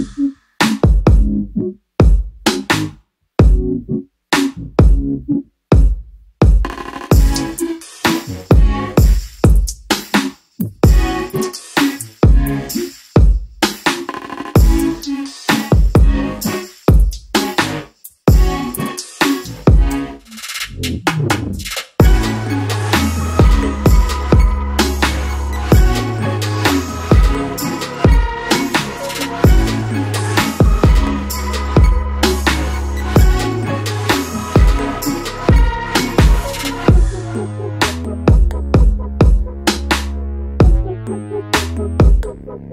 mm-hmm.